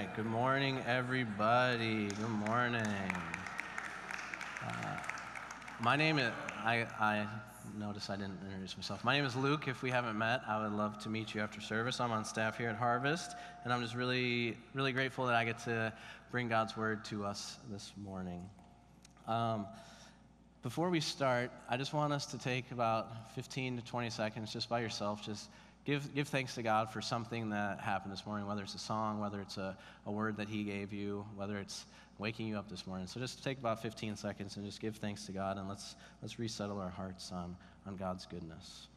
right. Good morning, everybody. Good morning. Uh, my name is, I, I noticed I didn't introduce myself. My name is Luke. If we haven't met, I would love to meet you after service. I'm on staff here at Harvest, and I'm just really, really grateful that I get to bring God's word to us this morning. Um, before we start, I just want us to take about 15 to 20 seconds just by yourself, just give, give thanks to God for something that happened this morning, whether it's a song, whether it's a, a word that He gave you, whether it's waking you up this morning. So just take about 15 seconds and just give thanks to God and let's, let's resettle our hearts on, on God's goodness.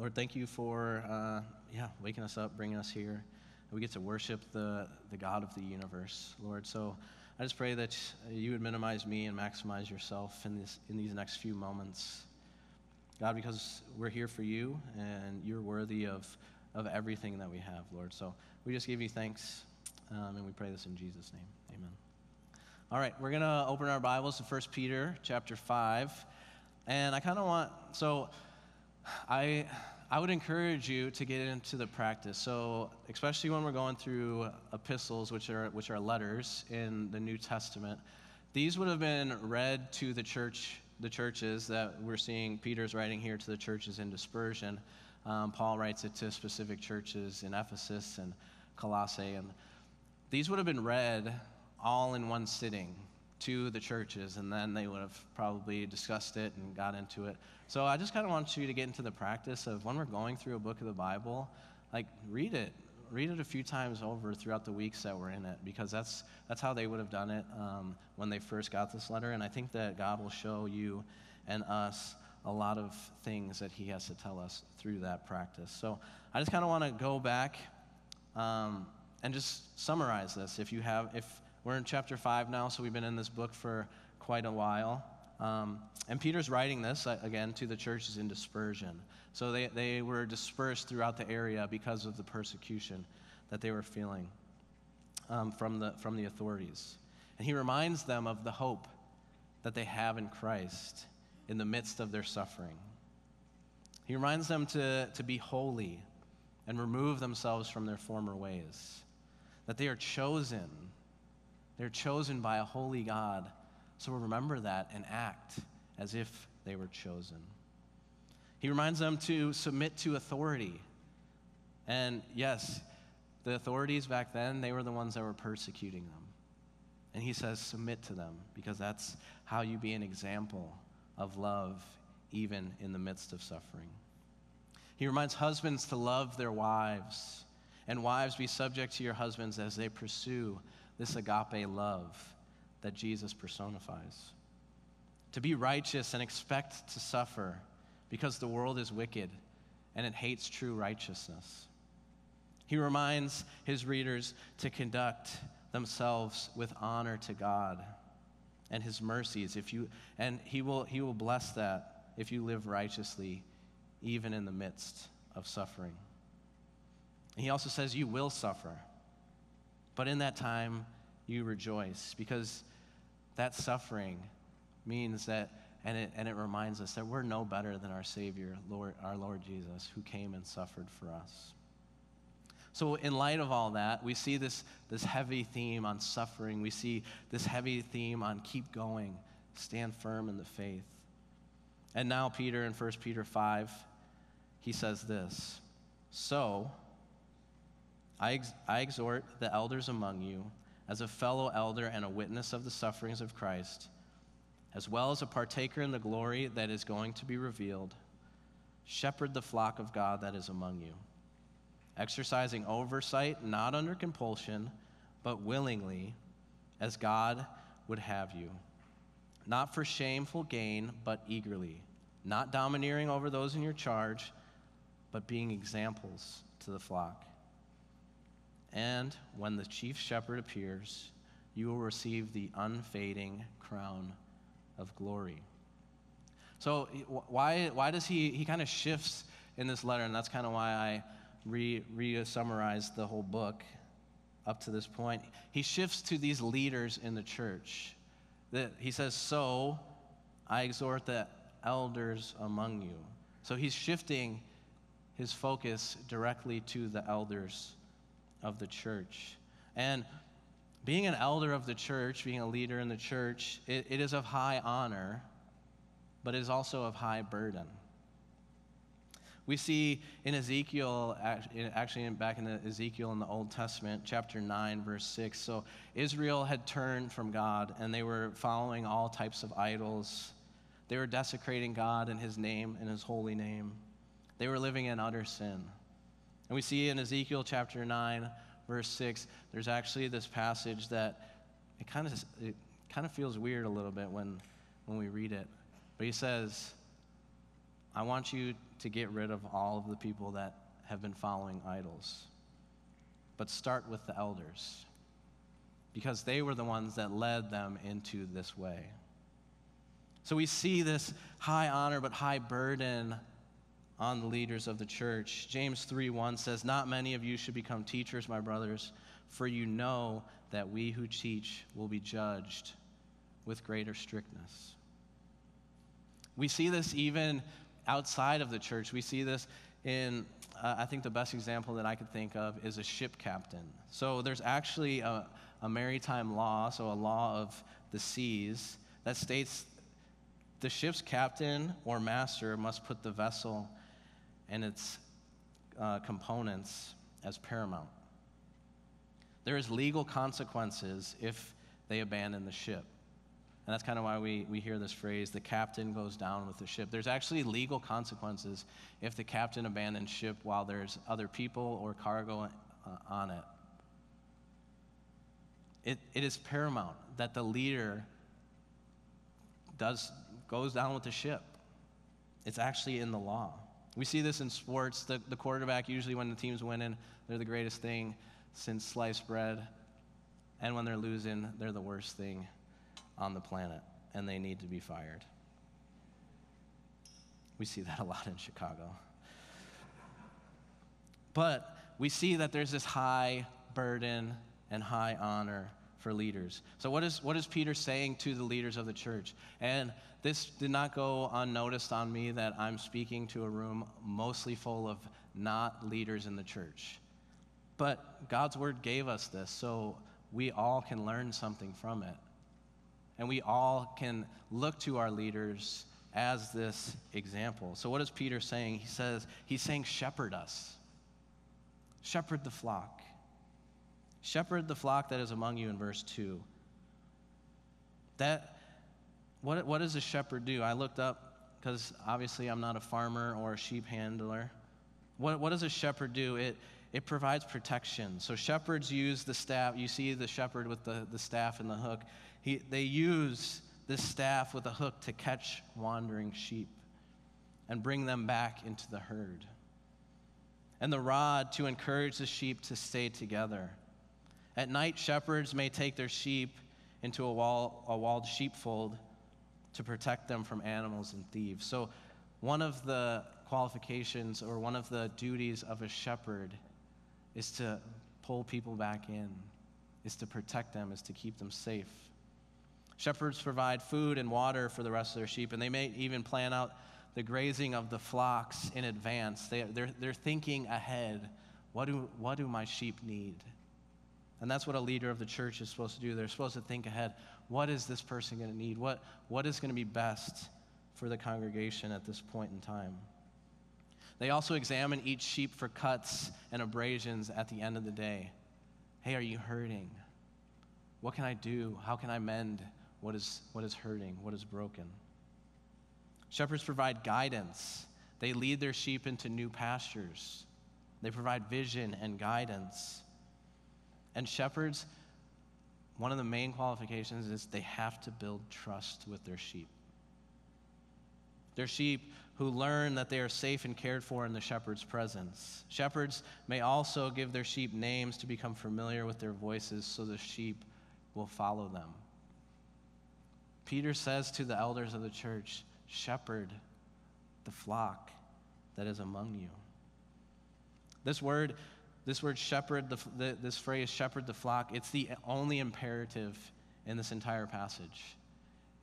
Lord, thank you for uh, yeah waking us up, bringing us here. We get to worship the, the God of the universe, Lord. So I just pray that you would minimize me and maximize yourself in, this, in these next few moments. God, because we're here for you and you're worthy of, of everything that we have, Lord. So we just give you thanks um, and we pray this in Jesus' name. Amen. All right, we're going to open our Bibles to 1 Peter chapter 5. And I kind of want, so I I would encourage you to get into the practice. So, especially when we're going through epistles, which are, which are letters in the New Testament, these would have been read to the church, the churches that we're seeing Peter's writing here to the churches in dispersion. Um, Paul writes it to specific churches in Ephesus and Colossae. And these would have been read all in one sitting to the churches, and then they would have probably discussed it and got into it. So I just kind of want you to get into the practice of when we're going through a book of the Bible, like read it, read it a few times over throughout the weeks that we're in it, because that's that's how they would have done it um, when they first got this letter. And I think that God will show you and us a lot of things that He has to tell us through that practice. So I just kind of want to go back um, and just summarize this. If you have, if we're in chapter 5 now, so we've been in this book for quite a while. Um, and Peter's writing this, uh, again, to the churches in dispersion. So they, they were dispersed throughout the area because of the persecution that they were feeling um, from, the, from the authorities. And he reminds them of the hope that they have in Christ in the midst of their suffering. He reminds them to, to be holy and remove themselves from their former ways, that they are chosen they're chosen by a holy God. So remember that and act as if they were chosen. He reminds them to submit to authority. And yes, the authorities back then, they were the ones that were persecuting them. And he says, submit to them because that's how you be an example of love, even in the midst of suffering. He reminds husbands to love their wives, and wives be subject to your husbands as they pursue this agape love that Jesus personifies. To be righteous and expect to suffer because the world is wicked and it hates true righteousness. He reminds his readers to conduct themselves with honor to God and his mercies if you and he will he will bless that if you live righteously even in the midst of suffering. he also says you will suffer. But in that time, you rejoice because that suffering means that, and it, and it reminds us that we're no better than our Savior, Lord, our Lord Jesus, who came and suffered for us. So, in light of all that, we see this, this heavy theme on suffering. We see this heavy theme on keep going, stand firm in the faith. And now, Peter in 1 Peter 5, he says this So, I, ex- I exhort the elders among you, as a fellow elder and a witness of the sufferings of Christ, as well as a partaker in the glory that is going to be revealed, shepherd the flock of God that is among you, exercising oversight not under compulsion, but willingly, as God would have you, not for shameful gain, but eagerly, not domineering over those in your charge, but being examples to the flock. And when the chief shepherd appears, you will receive the unfading crown of glory. So, why, why does he, he kind of shifts in this letter? And that's kind of why I re, re summarized the whole book up to this point. He shifts to these leaders in the church That he says, So I exhort the elders among you. So he's shifting his focus directly to the elders of the church. And being an elder of the church, being a leader in the church, it, it is of high honor, but it is also of high burden. We see in Ezekiel, actually back in Ezekiel in the Old Testament, chapter 9, verse 6. So Israel had turned from God and they were following all types of idols. They were desecrating God and his name and his holy name. They were living in utter sin. And we see in Ezekiel chapter 9, verse 6, there's actually this passage that it kind of, it kind of feels weird a little bit when, when we read it. But he says, I want you to get rid of all of the people that have been following idols. But start with the elders, because they were the ones that led them into this way. So we see this high honor but high burden on the leaders of the church. James 3:1 says, "Not many of you should become teachers, my brothers, for you know that we who teach will be judged with greater strictness." We see this even outside of the church. We see this in, uh, I think the best example that I could think of is a ship captain. So there's actually a, a maritime law, so a law of the seas, that states the ship's captain or master must put the vessel and its uh, components as paramount. There is legal consequences if they abandon the ship. And that's kind of why we, we hear this phrase the captain goes down with the ship. There's actually legal consequences if the captain abandons ship while there's other people or cargo uh, on it. it. It is paramount that the leader does, goes down with the ship. It's actually in the law. We see this in sports. The, the quarterback, usually when the team's winning, they're the greatest thing since sliced bread. And when they're losing, they're the worst thing on the planet, and they need to be fired. We see that a lot in Chicago. But we see that there's this high burden and high honor for leaders. So, what is, what is Peter saying to the leaders of the church? And this did not go unnoticed on me that I'm speaking to a room mostly full of not leaders in the church. But God's word gave us this, so we all can learn something from it. And we all can look to our leaders as this example. So, what is Peter saying? He says, He's saying, shepherd us, shepherd the flock. Shepherd the flock that is among you in verse 2. That, what, what does a shepherd do? I looked up because obviously I'm not a farmer or a sheep handler. What, what does a shepherd do? It, it provides protection. So shepherds use the staff. You see the shepherd with the, the staff and the hook. He, they use this staff with a hook to catch wandering sheep and bring them back into the herd. And the rod to encourage the sheep to stay together. At night, shepherds may take their sheep into a, wall, a walled sheepfold to protect them from animals and thieves. So, one of the qualifications or one of the duties of a shepherd is to pull people back in, is to protect them, is to keep them safe. Shepherds provide food and water for the rest of their sheep, and they may even plan out the grazing of the flocks in advance. They, they're, they're thinking ahead. What do, what do my sheep need? And that's what a leader of the church is supposed to do. They're supposed to think ahead. What is this person going to need? What, what is going to be best for the congregation at this point in time? They also examine each sheep for cuts and abrasions at the end of the day. Hey, are you hurting? What can I do? How can I mend what is, what is hurting? What is broken? Shepherds provide guidance. They lead their sheep into new pastures. They provide vision and guidance. And shepherds, one of the main qualifications is they have to build trust with their sheep. Their sheep who learn that they are safe and cared for in the shepherd's presence. Shepherds may also give their sheep names to become familiar with their voices so the sheep will follow them. Peter says to the elders of the church, Shepherd the flock that is among you. This word this word shepherd, the, the, this phrase shepherd the flock, it's the only imperative in this entire passage.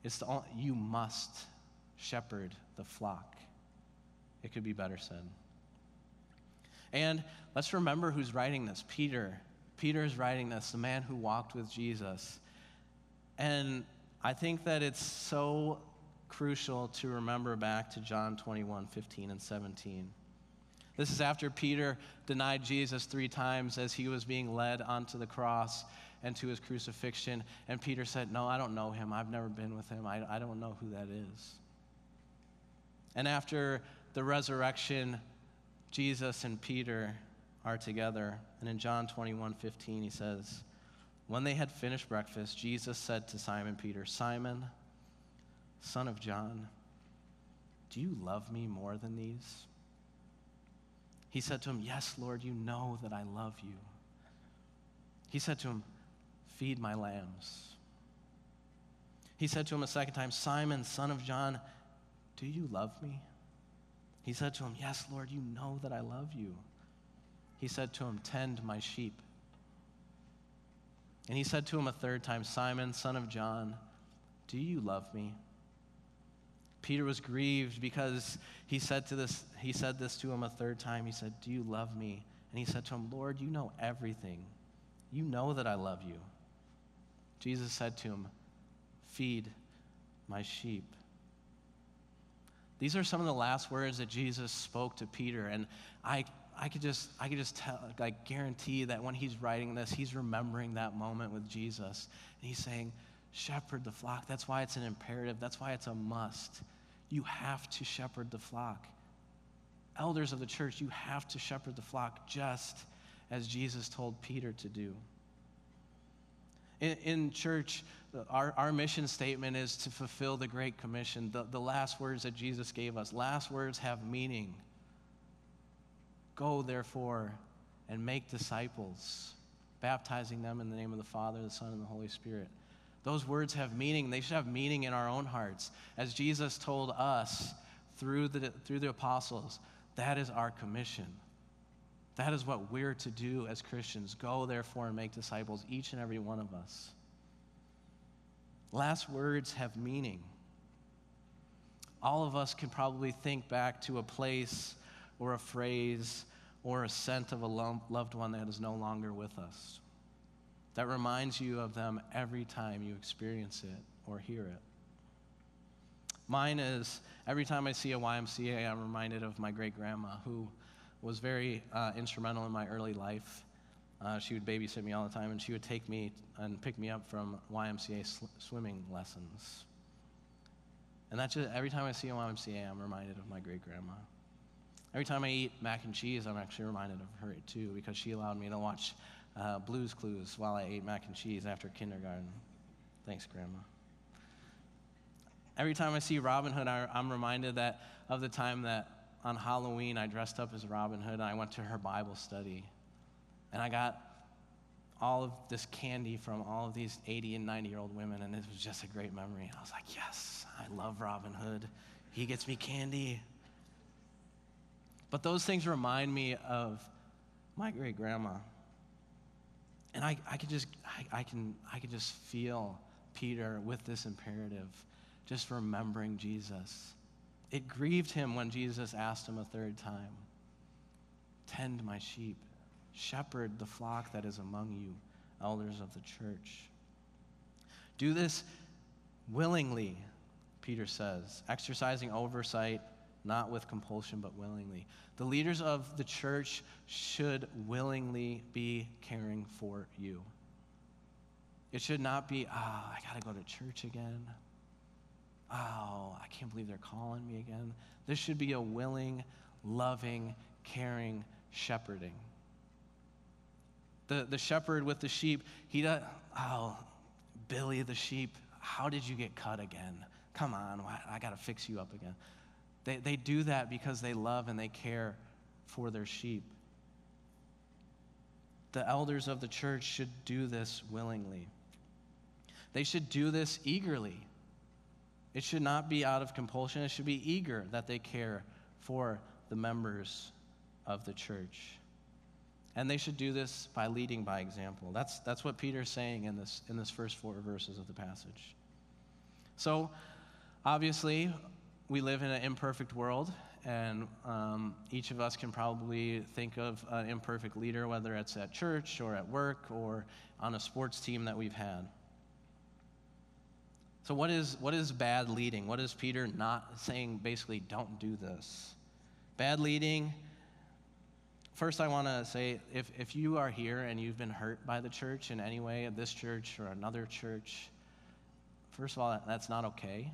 It's the only, you must shepherd the flock. It could be better said. And let's remember who's writing this Peter. Peter is writing this, the man who walked with Jesus. And I think that it's so crucial to remember back to John 21 15 and 17. This is after Peter denied Jesus three times as he was being led onto the cross and to his crucifixion. And Peter said, No, I don't know him. I've never been with him. I, I don't know who that is. And after the resurrection, Jesus and Peter are together. And in John 21 15, he says, When they had finished breakfast, Jesus said to Simon Peter, Simon, son of John, do you love me more than these? He said to him, Yes, Lord, you know that I love you. He said to him, Feed my lambs. He said to him a second time, Simon, son of John, do you love me? He said to him, Yes, Lord, you know that I love you. He said to him, Tend my sheep. And he said to him a third time, Simon, son of John, do you love me? Peter was grieved because he said, to this, he said this to him a third time. He said, Do you love me? And he said to him, Lord, you know everything. You know that I love you. Jesus said to him, Feed my sheep. These are some of the last words that Jesus spoke to Peter. And I, I could just, I could just tell, like, guarantee that when he's writing this, he's remembering that moment with Jesus. And he's saying, shepherd the flock. That's why it's an imperative. That's why it's a must. You have to shepherd the flock. Elders of the church, you have to shepherd the flock just as Jesus told Peter to do. In, in church, our, our mission statement is to fulfill the Great Commission, the, the last words that Jesus gave us. Last words have meaning. Go, therefore, and make disciples, baptizing them in the name of the Father, the Son, and the Holy Spirit. Those words have meaning. They should have meaning in our own hearts. As Jesus told us through the, through the apostles, that is our commission. That is what we're to do as Christians. Go, therefore, and make disciples, each and every one of us. Last words have meaning. All of us can probably think back to a place or a phrase or a scent of a loved one that is no longer with us that reminds you of them every time you experience it or hear it. Mine is every time I see a YMCA, I'm reminded of my great grandma who was very uh, instrumental in my early life. Uh, she would babysit me all the time, and she would take me and pick me up from YMCA sl- swimming lessons. And that's just every time I see a YMCA, I'm reminded of my great grandma. Every time I eat mac and cheese, I'm actually reminded of her too, because she allowed me to watch uh, Blues Clues while I ate mac and cheese after kindergarten. Thanks, Grandma. Every time I see Robin Hood, I, I'm reminded that of the time that on Halloween I dressed up as Robin Hood and I went to her Bible study. And I got all of this candy from all of these 80 and 90 year old women, and it was just a great memory. I was like, yes, I love Robin Hood. He gets me candy. But those things remind me of my great grandma. And I, I could just, I, I, can, I could just feel Peter with this imperative, just remembering Jesus. It grieved him when Jesus asked him a third time, Tend my sheep, shepherd the flock that is among you, elders of the church. Do this willingly, Peter says, exercising oversight not with compulsion, but willingly. The leaders of the church should willingly be caring for you. It should not be, ah, oh, I got to go to church again. Oh, I can't believe they're calling me again. This should be a willing, loving, caring shepherding. The, the shepherd with the sheep, he does, oh, Billy the sheep, how did you get cut again? Come on, I got to fix you up again. They, they do that because they love and they care for their sheep. The elders of the church should do this willingly. They should do this eagerly. It should not be out of compulsion, it should be eager that they care for the members of the church. And they should do this by leading by example. That's, that's what Peter's saying in this, in this first four verses of the passage. So, obviously, we live in an imperfect world, and um, each of us can probably think of an imperfect leader, whether it's at church or at work or on a sports team that we've had. So, what is, what is bad leading? What is Peter not saying basically, don't do this? Bad leading, first, I want to say if, if you are here and you've been hurt by the church in any way, at this church or another church, first of all, that's not okay.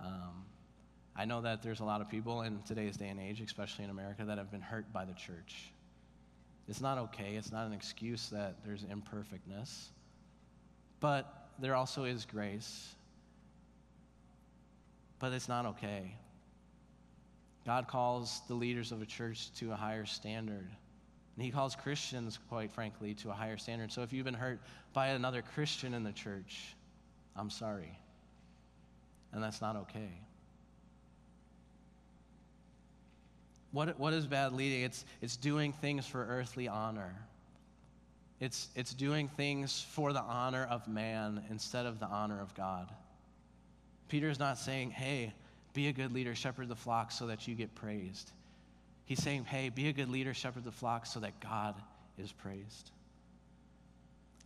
Um, I know that there's a lot of people in today's day and age, especially in America, that have been hurt by the church. It's not okay. It's not an excuse that there's imperfectness. But there also is grace. But it's not okay. God calls the leaders of a church to a higher standard. And he calls Christians, quite frankly, to a higher standard. So if you've been hurt by another Christian in the church, I'm sorry. And that's not okay. What, what is bad leading? It's, it's doing things for earthly honor. It's, it's doing things for the honor of man instead of the honor of God. Peter's not saying, hey, be a good leader, shepherd the flock so that you get praised. He's saying, hey, be a good leader, shepherd the flock so that God is praised.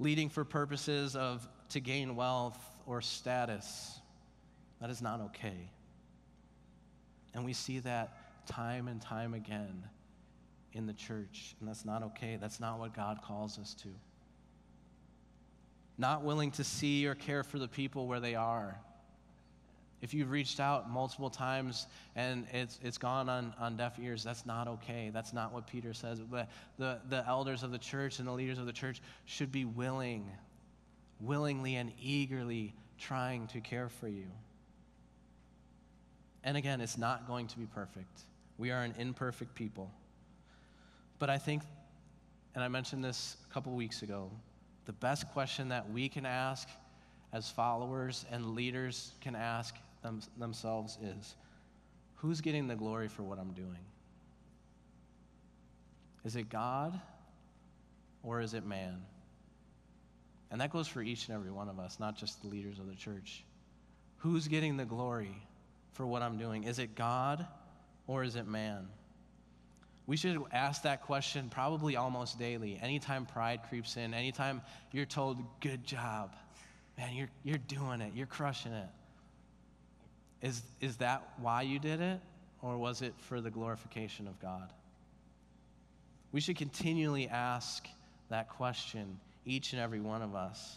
Leading for purposes of to gain wealth or status, that is not okay. And we see that time and time again in the church, and that's not okay. That's not what God calls us to. Not willing to see or care for the people where they are. If you've reached out multiple times and it's, it's gone on, on deaf ears, that's not okay. That's not what Peter says. But the, the elders of the church and the leaders of the church should be willing, willingly and eagerly trying to care for you. And again, it's not going to be perfect. We are an imperfect people. But I think, and I mentioned this a couple weeks ago, the best question that we can ask as followers and leaders can ask them, themselves is who's getting the glory for what I'm doing? Is it God or is it man? And that goes for each and every one of us, not just the leaders of the church. Who's getting the glory for what I'm doing? Is it God or is it man? We should ask that question probably almost daily. Anytime pride creeps in, anytime you're told, good job, man, you're, you're doing it, you're crushing it. Is, is that why you did it, or was it for the glorification of God? We should continually ask that question, each and every one of us.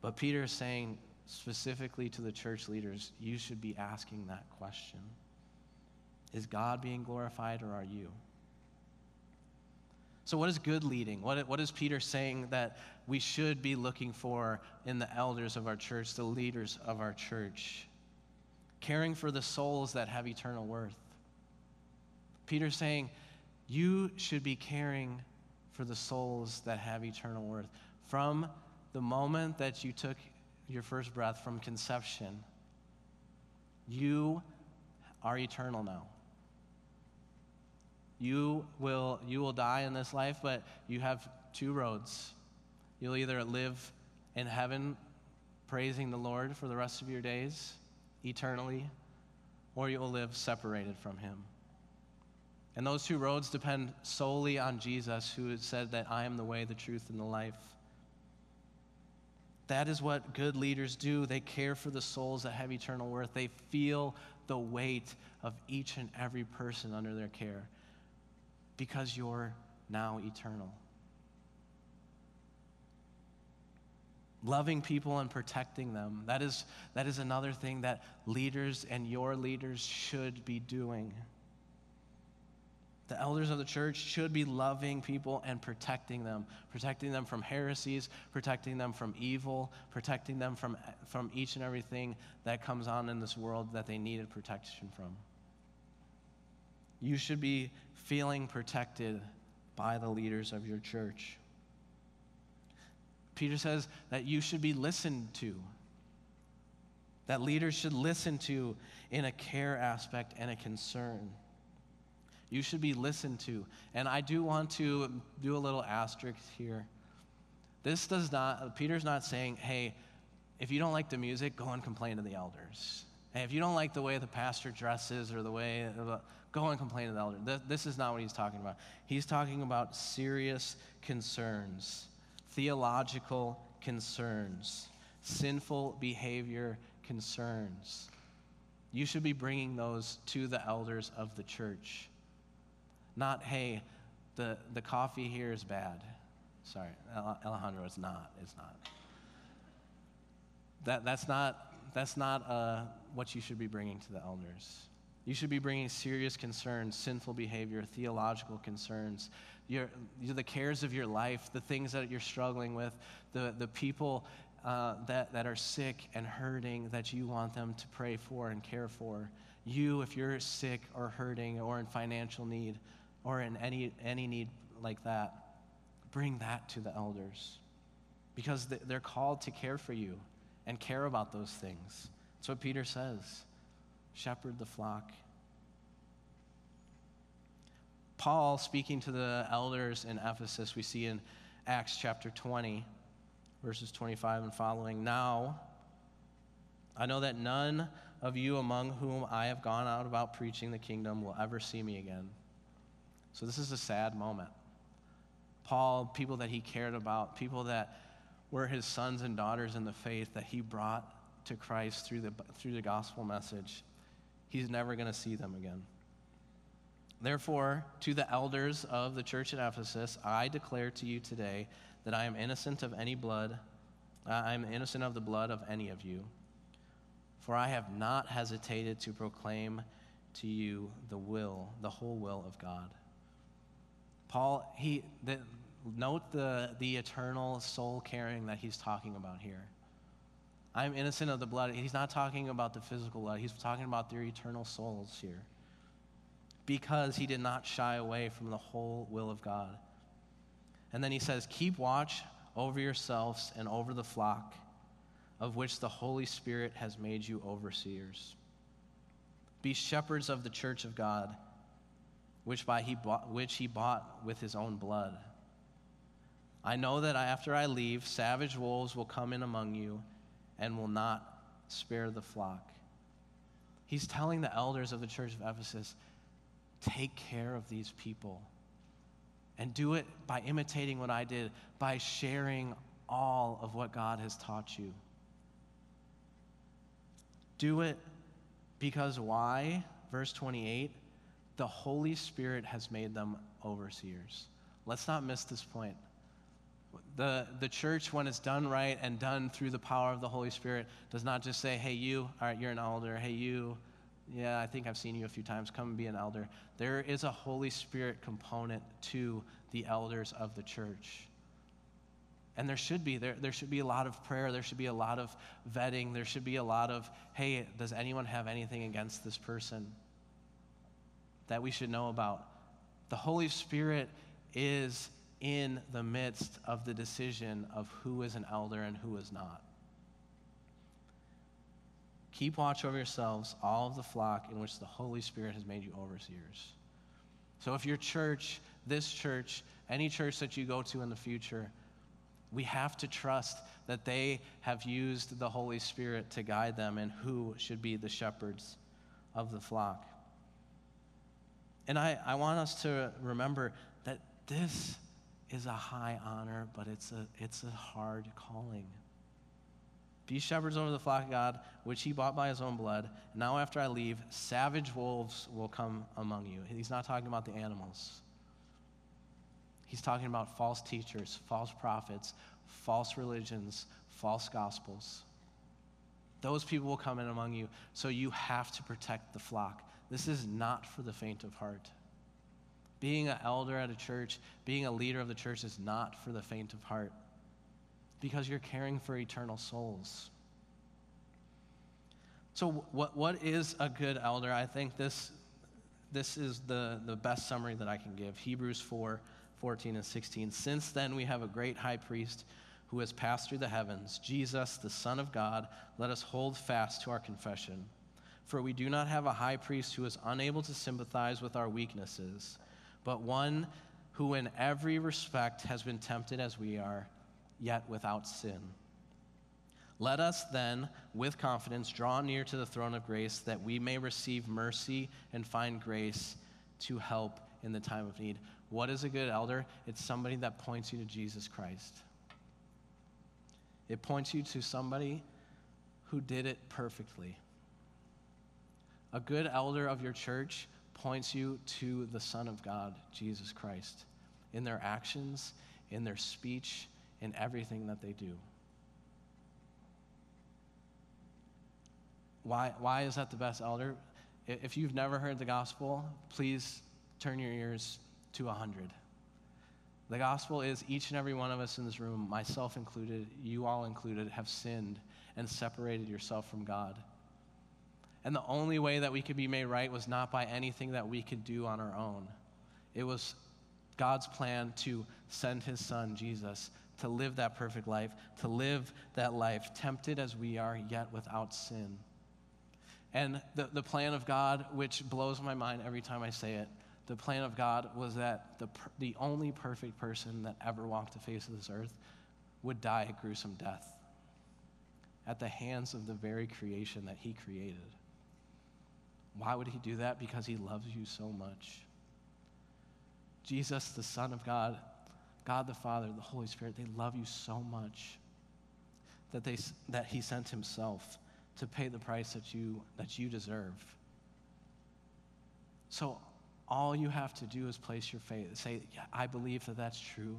But Peter is saying specifically to the church leaders, you should be asking that question. Is God being glorified or are you? So, what is good leading? What, what is Peter saying that we should be looking for in the elders of our church, the leaders of our church? Caring for the souls that have eternal worth. Peter's saying, you should be caring for the souls that have eternal worth. From the moment that you took your first breath from conception, you are eternal now. You will, you will die in this life, but you have two roads. You'll either live in heaven praising the Lord for the rest of your days, eternally, or you will live separated from Him. And those two roads depend solely on Jesus, who said that I am the way, the truth, and the life. That is what good leaders do. They care for the souls that have eternal worth. They feel the weight of each and every person under their care because you're now eternal. Loving people and protecting them. That is, that is another thing that leaders and your leaders should be doing. The elders of the church should be loving people and protecting them, protecting them from heresies, protecting them from evil, protecting them from, from each and everything that comes on in this world that they needed protection from. You should be feeling protected by the leaders of your church. Peter says that you should be listened to, that leaders should listen to in a care aspect and a concern. You should be listened to. And I do want to do a little asterisk here. This does not, Peter's not saying, hey, if you don't like the music, go and complain to the elders. And if you don't like the way the pastor dresses or the way, go and complain to the elder. This is not what he's talking about. He's talking about serious concerns, theological concerns, sinful behavior concerns. You should be bringing those to the elders of the church. Not, hey, the, the coffee here is bad. Sorry, Alejandro, it's not. It's not. That, that's not, that's not uh, what you should be bringing to the elders. You should be bringing serious concerns, sinful behavior, theological concerns, your, the cares of your life, the things that you're struggling with, the, the people uh, that, that are sick and hurting that you want them to pray for and care for. You, if you're sick or hurting or in financial need or in any, any need like that, bring that to the elders because they're called to care for you and care about those things. That's what Peter says shepherd the flock. Paul, speaking to the elders in Ephesus, we see in Acts chapter 20, verses 25 and following. Now, I know that none of you among whom I have gone out about preaching the kingdom will ever see me again. So, this is a sad moment. Paul, people that he cared about, people that were his sons and daughters in the faith that he brought to Christ through the, through the gospel message, he's never going to see them again. Therefore, to the elders of the church at Ephesus, I declare to you today that I am innocent of any blood, uh, I am innocent of the blood of any of you. For I have not hesitated to proclaim to you the will, the whole will of God. Paul, he, the, note the, the eternal soul caring that he's talking about here. I'm innocent of the blood. He's not talking about the physical blood, he's talking about their eternal souls here. Because he did not shy away from the whole will of God. And then he says, Keep watch over yourselves and over the flock of which the Holy Spirit has made you overseers. Be shepherds of the church of God, which, by he bought, which he bought with his own blood. I know that after I leave, savage wolves will come in among you and will not spare the flock. He's telling the elders of the church of Ephesus take care of these people. And do it by imitating what I did, by sharing all of what God has taught you. Do it because why? Verse 28 the Holy Spirit has made them overseers. Let's not miss this point. The, the church, when it's done right and done through the power of the Holy Spirit, does not just say, hey, you, all right, you're an elder. Hey, you, yeah, I think I've seen you a few times. Come and be an elder. There is a Holy Spirit component to the elders of the church. And there should be. There, there should be a lot of prayer. There should be a lot of vetting. There should be a lot of, hey, does anyone have anything against this person that we should know about? The Holy Spirit is in the midst of the decision of who is an elder and who is not. Keep watch over yourselves, all of the flock in which the Holy Spirit has made you overseers. So if your church, this church, any church that you go to in the future, we have to trust that they have used the Holy Spirit to guide them and who should be the shepherds of the flock. And I, I want us to remember that this is a high honor, but it's a, it's a hard calling. Be shepherds over the flock of God, which he bought by his own blood. Now, after I leave, savage wolves will come among you. He's not talking about the animals. He's talking about false teachers, false prophets, false religions, false gospels. Those people will come in among you, so you have to protect the flock. This is not for the faint of heart. Being an elder at a church, being a leader of the church is not for the faint of heart because you're caring for eternal souls. So, what, what is a good elder? I think this, this is the, the best summary that I can give. Hebrews 4 14 and 16. Since then, we have a great high priest who has passed through the heavens, Jesus, the Son of God. Let us hold fast to our confession. For we do not have a high priest who is unable to sympathize with our weaknesses, but one who in every respect has been tempted as we are yet without sin. Let us then, with confidence, draw near to the throne of grace that we may receive mercy and find grace to help in the time of need. What is a good elder? It's somebody that points you to Jesus Christ. It points you to somebody who did it perfectly. A good elder of your church points you to the Son of God, Jesus Christ, in their actions, in their speech, in everything that they do. Why, why is that the best elder? If you've never heard the gospel, please turn your ears to 100. The gospel is each and every one of us in this room, myself included, you all included, have sinned and separated yourself from God. And the only way that we could be made right was not by anything that we could do on our own. It was God's plan to send his son, Jesus, to live that perfect life, to live that life, tempted as we are, yet without sin. And the, the plan of God, which blows my mind every time I say it, the plan of God was that the, the only perfect person that ever walked the face of this earth would die a gruesome death at the hands of the very creation that he created. Why would he do that? Because he loves you so much. Jesus, the Son of God, God the Father, the Holy Spirit, they love you so much that, they, that he sent himself to pay the price that you, that you deserve. So all you have to do is place your faith. Say, yeah, I believe that that's true.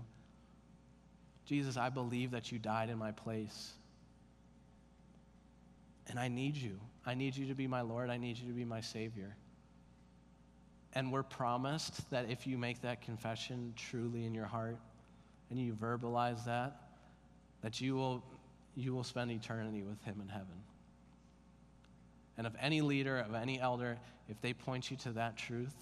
Jesus, I believe that you died in my place. And I need you. I need you to be my Lord. I need you to be my Savior. And we're promised that if you make that confession truly in your heart and you verbalize that, that you will, you will spend eternity with Him in heaven. And if any leader, of any elder, if they point you to that truth,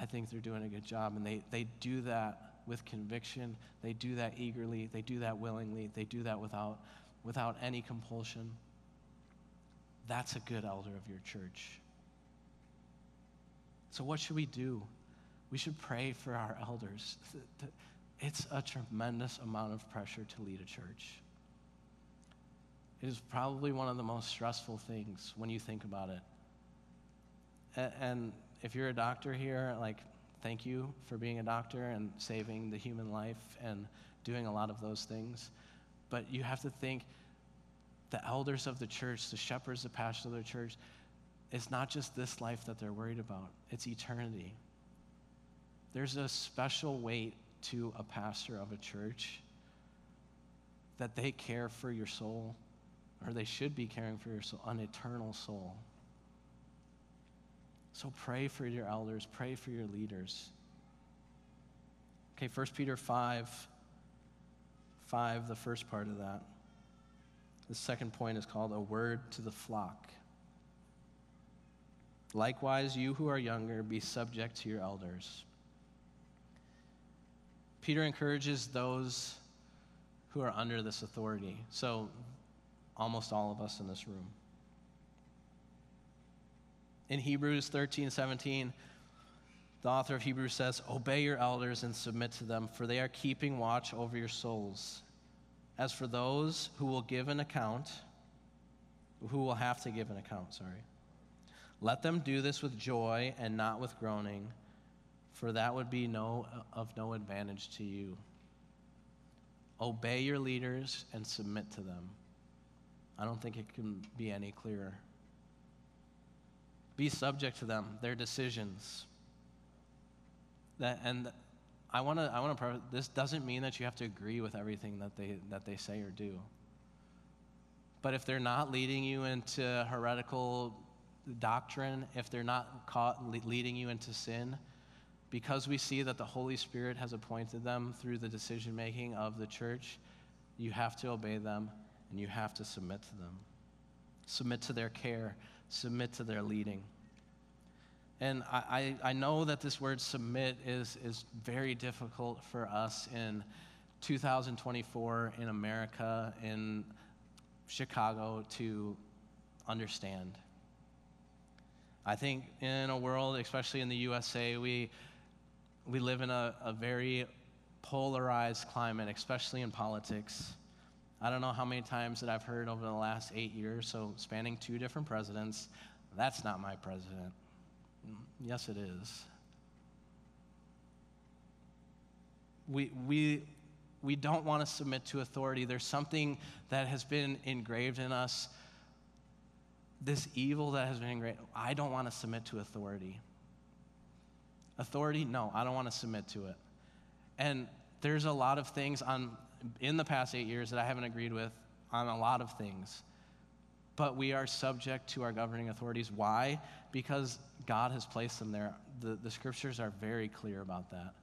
I think they're doing a good job. And they, they do that with conviction. They do that eagerly. They do that willingly. They do that without, without any compulsion. That's a good elder of your church. So, what should we do? We should pray for our elders. It's a tremendous amount of pressure to lead a church. It is probably one of the most stressful things when you think about it. And if you're a doctor here, like, thank you for being a doctor and saving the human life and doing a lot of those things. But you have to think the elders of the church, the shepherds, the pastors of the church, it's not just this life that they're worried about, it's eternity. There's a special weight to a pastor of a church that they care for your soul or they should be caring for your soul, an eternal soul. So pray for your elders, pray for your leaders. Okay, 1 Peter 5, 5, the first part of that. The second point is called a word to the flock. Likewise, you who are younger, be subject to your elders. Peter encourages those who are under this authority. So almost all of us in this room. In Hebrews 13 17, the author of Hebrews says, Obey your elders and submit to them, for they are keeping watch over your souls. As for those who will give an account, who will have to give an account, sorry, let them do this with joy and not with groaning, for that would be no, of no advantage to you. Obey your leaders and submit to them I don't think it can be any clearer. Be subject to them, their decisions. That, and I want to I want to this doesn't mean that you have to agree with everything that they that they say or do. But if they're not leading you into heretical doctrine, if they're not caught leading you into sin, because we see that the Holy Spirit has appointed them through the decision making of the church, you have to obey them and you have to submit to them. Submit to their care, submit to their leading. And I, I, I know that this word submit is, is very difficult for us in 2024 in America, in Chicago, to understand. I think in a world, especially in the USA, we, we live in a, a very polarized climate, especially in politics. I don't know how many times that I've heard over the last eight years, so spanning two different presidents, that's not my president. Mm, yes, it is. We, we, we don't want to submit to authority. There's something that has been engraved in us, this evil that has been engraved. I don't want to submit to authority. Authority, no, I don't want to submit to it. And there's a lot of things on in the past eight years that I haven't agreed with on a lot of things. But we are subject to our governing authorities. Why? Because God has placed them there. The, the scriptures are very clear about that.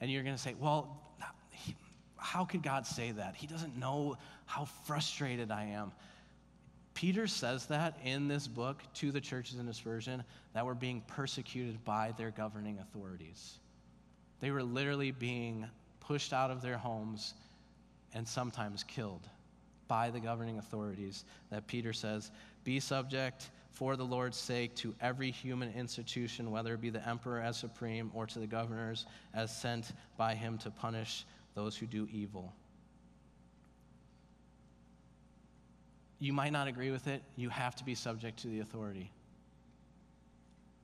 And you're going to say, well, he, how could God say that? He doesn't know how frustrated I am. Peter says that in this book to the churches in dispersion that were being persecuted by their governing authorities. They were literally being pushed out of their homes and sometimes killed by the governing authorities that Peter says, Be subject for the Lord's sake to every human institution, whether it be the emperor as supreme or to the governors as sent by him to punish those who do evil. You might not agree with it, you have to be subject to the authority,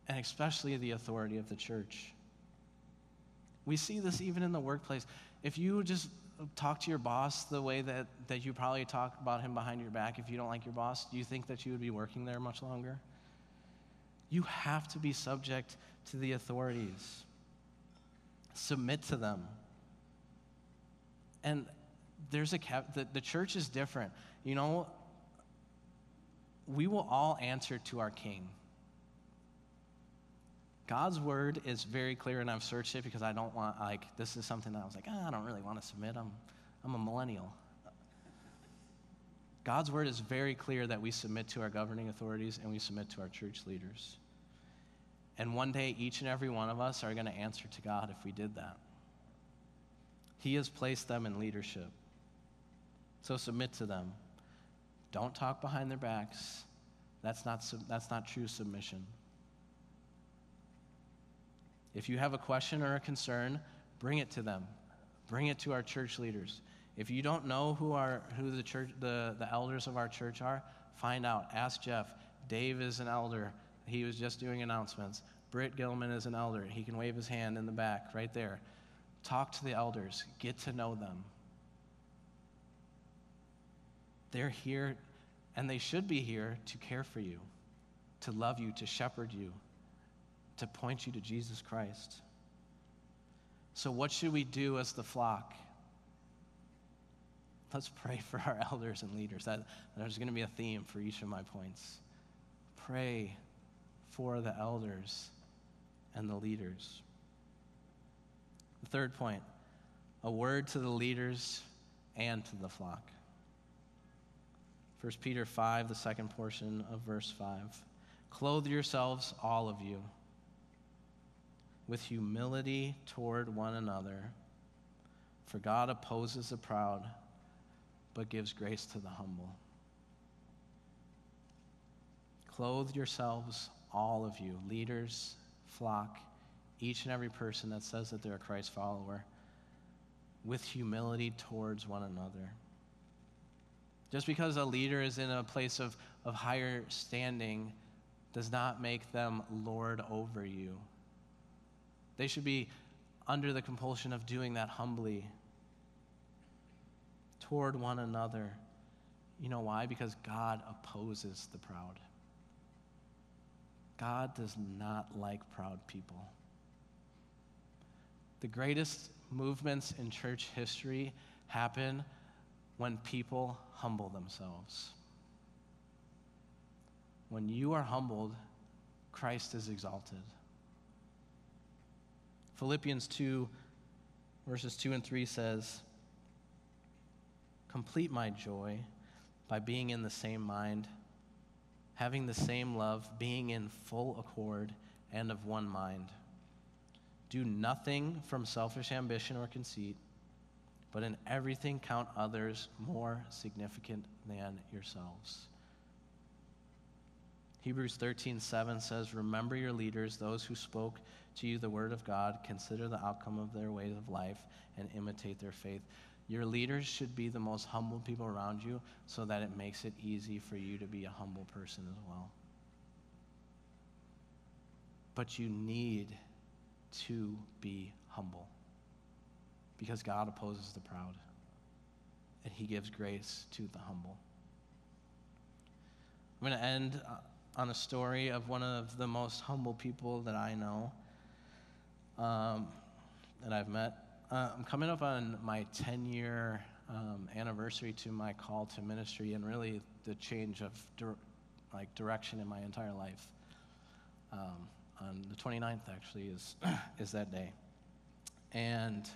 and especially the authority of the church. We see this even in the workplace. If you just talk to your boss the way that, that you probably talk about him behind your back if you don't like your boss, do you think that you would be working there much longer? You have to be subject to the authorities, submit to them. And there's a cap, the, the church is different. You know, we will all answer to our king. God's word is very clear, and I've searched it because I don't want, like, this is something that I was like, ah, I don't really want to submit. I'm, I'm a millennial. God's word is very clear that we submit to our governing authorities and we submit to our church leaders. And one day, each and every one of us are going to answer to God if we did that. He has placed them in leadership. So submit to them. Don't talk behind their backs. That's not, that's not true submission. If you have a question or a concern, bring it to them. Bring it to our church leaders. If you don't know who, our, who the, church, the, the elders of our church are, find out. Ask Jeff. Dave is an elder. He was just doing announcements. Britt Gilman is an elder. He can wave his hand in the back right there. Talk to the elders. Get to know them. They're here, and they should be here to care for you, to love you, to shepherd you, to point you to Jesus Christ. So, what should we do as the flock? Let's pray for our elders and leaders. That, there's going to be a theme for each of my points. Pray for the elders and the leaders. The third point a word to the leaders and to the flock. 1 Peter 5, the second portion of verse 5. Clothe yourselves, all of you with humility toward one another. For God opposes the proud, but gives grace to the humble. Clothe yourselves, all of you, leaders, flock, each and every person that says that they're a Christ follower, with humility towards one another. Just because a leader is in a place of, of higher standing does not make them lord over you. They should be under the compulsion of doing that humbly toward one another. You know why? Because God opposes the proud. God does not like proud people. The greatest movements in church history happen when people humble themselves. When you are humbled, Christ is exalted. Philippians 2, verses 2 and 3 says, Complete my joy by being in the same mind, having the same love, being in full accord and of one mind. Do nothing from selfish ambition or conceit, but in everything count others more significant than yourselves. Hebrews 13:7 says, "Remember your leaders, those who spoke to you the word of God, consider the outcome of their ways of life and imitate their faith." Your leaders should be the most humble people around you so that it makes it easy for you to be a humble person as well. But you need to be humble because God opposes the proud and he gives grace to the humble. I'm going to end uh, on a story of one of the most humble people that I know, um, that I've met. Uh, I'm coming up on my 10 year um, anniversary to my call to ministry and really the change of like direction in my entire life. Um, on the 29th, actually, is, is that day. And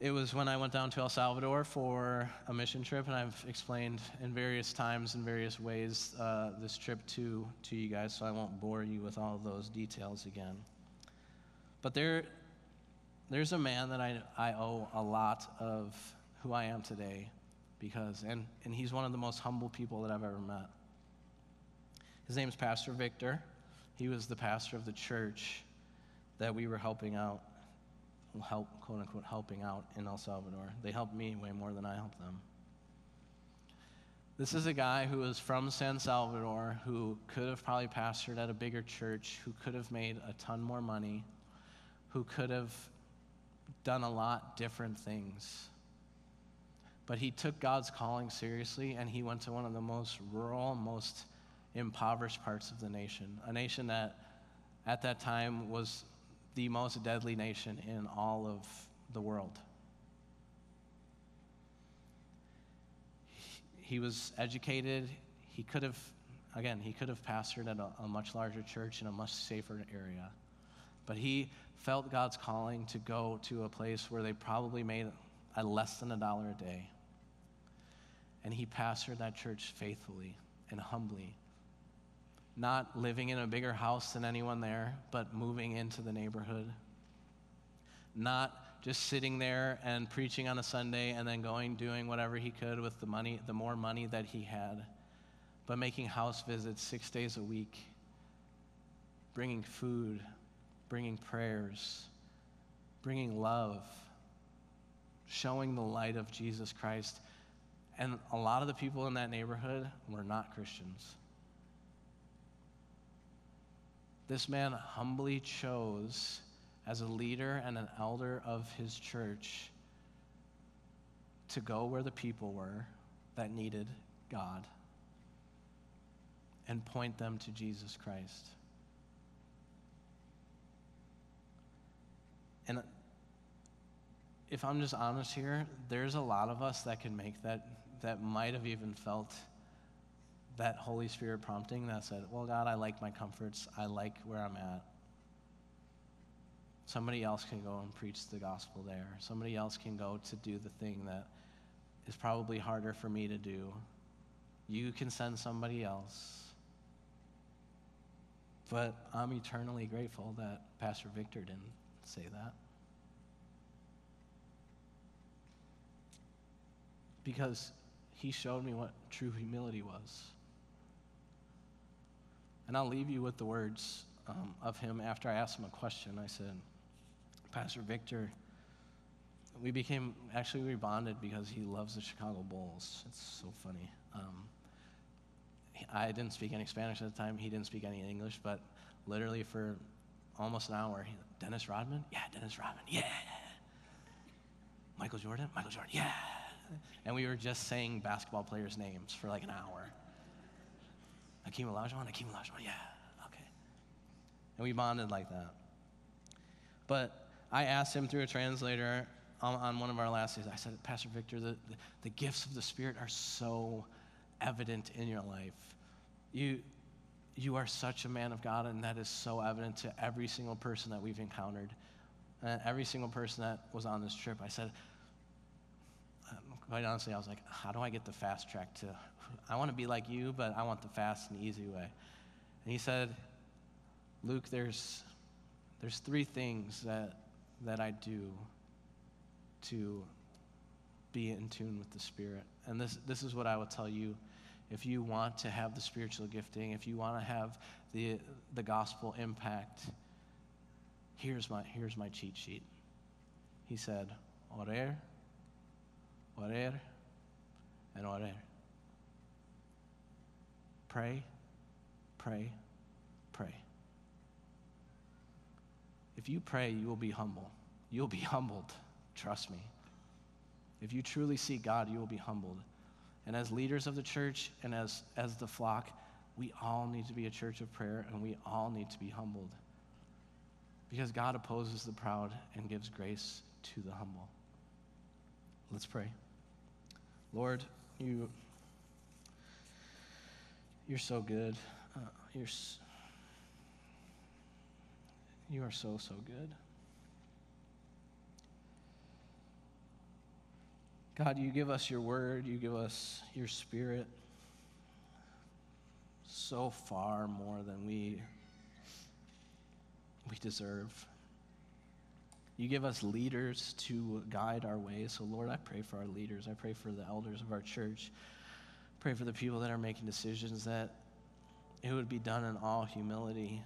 it was when I went down to El Salvador for a mission trip, and I've explained in various times in various ways uh, this trip to, to you guys, so I won't bore you with all those details again. But there, there's a man that I, I owe a lot of who I am today because, and, and he's one of the most humble people that I've ever met. His name's Pastor Victor. He was the pastor of the church that we were helping out help, quote unquote, helping out in El Salvador. They helped me way more than I helped them. This is a guy who is from San Salvador who could have probably pastored at a bigger church, who could have made a ton more money, who could have done a lot different things. But he took God's calling seriously and he went to one of the most rural, most impoverished parts of the nation, a nation that at that time was the most deadly nation in all of the world. He was educated. He could have, again, he could have pastored at a, a much larger church in a much safer area. But he felt God's calling to go to a place where they probably made a less than a dollar a day. And he pastored that church faithfully and humbly not living in a bigger house than anyone there, but moving into the neighborhood. Not just sitting there and preaching on a Sunday and then going doing whatever he could with the money, the more money that he had, but making house visits six days a week, bringing food, bringing prayers, bringing love, showing the light of Jesus Christ. And a lot of the people in that neighborhood were not Christians. This man humbly chose, as a leader and an elder of his church, to go where the people were that needed God and point them to Jesus Christ. And if I'm just honest here, there's a lot of us that can make that, that might have even felt that Holy Spirit prompting that said, Well, God, I like my comforts. I like where I'm at. Somebody else can go and preach the gospel there. Somebody else can go to do the thing that is probably harder for me to do. You can send somebody else. But I'm eternally grateful that Pastor Victor didn't say that. Because he showed me what true humility was. And I'll leave you with the words um, of him after I asked him a question. I said, Pastor Victor, we became, actually, we bonded because he loves the Chicago Bulls. It's so funny. Um, I didn't speak any Spanish at the time. He didn't speak any English, but literally for almost an hour, Dennis Rodman? Yeah, Dennis Rodman. Yeah. Michael Jordan? Michael Jordan. Yeah. And we were just saying basketball players' names for like an hour. Hakeem Olajuwon, Hakeem Olajuwon, yeah, okay. And we bonded like that. But I asked him through a translator on, on one of our last days, I said, Pastor Victor, the, the, the gifts of the Spirit are so evident in your life. You, you are such a man of God, and that is so evident to every single person that we've encountered. And every single person that was on this trip, I said, um, quite honestly, I was like, how do I get the fast track to I want to be like you, but I want the fast and easy way. And he said, Luke, there's, there's three things that, that I do to be in tune with the Spirit. And this, this is what I would tell you. If you want to have the spiritual gifting, if you want to have the, the gospel impact, here's my, here's my cheat sheet. He said, orer, orer and orer. Pray, pray, pray. If you pray, you will be humble. You'll be humbled. Trust me. If you truly seek God, you will be humbled. And as leaders of the church and as, as the flock, we all need to be a church of prayer and we all need to be humbled. Because God opposes the proud and gives grace to the humble. Let's pray. Lord, you, you're so good. Uh, you're, you are so, so good. God, you give us your word, you give us your spirit so far more than we we deserve. You give us leaders to guide our ways. So Lord, I pray for our leaders. I pray for the elders of our church. Pray for the people that are making decisions that it would be done in all humility,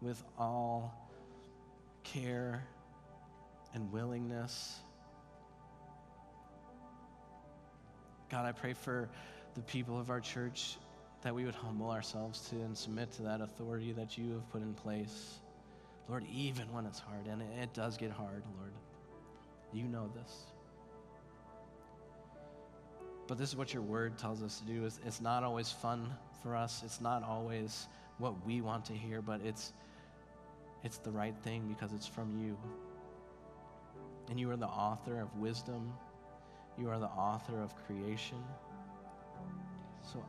with all care and willingness God, I pray for the people of our church that we would humble ourselves to and submit to that authority that you have put in place. Lord, even when it's hard, and it does get hard, Lord, you know this. But this is what your word tells us to do. It's, it's not always fun for us. It's not always what we want to hear, but it's it's the right thing because it's from you. And you are the author of wisdom you are the author of creation. So,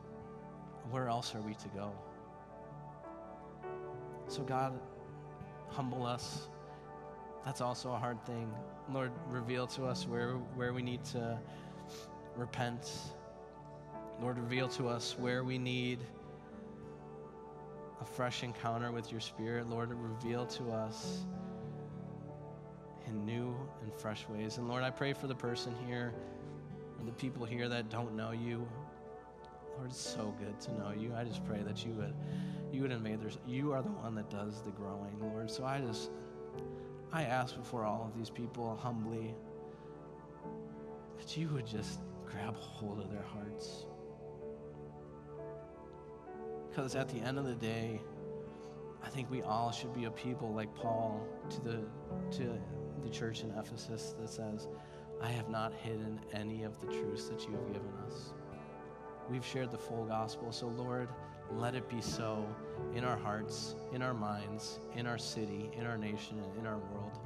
where else are we to go? So, God, humble us. That's also a hard thing. Lord, reveal to us where, where we need to repent. Lord, reveal to us where we need a fresh encounter with your Spirit. Lord, reveal to us in new and fresh ways. And Lord, I pray for the person here the people here that don't know you. Lord, it's so good to know you. I just pray that you would you would invade there's you are the one that does the growing, Lord. So I just I ask before all of these people humbly that you would just grab hold of their hearts. Because at the end of the day, I think we all should be a people like Paul to the to the church in Ephesus that says, I have not hidden any of the truths that you have given us. We've shared the full gospel. So, Lord, let it be so in our hearts, in our minds, in our city, in our nation, and in our world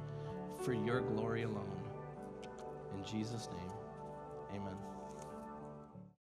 for your glory alone. In Jesus' name.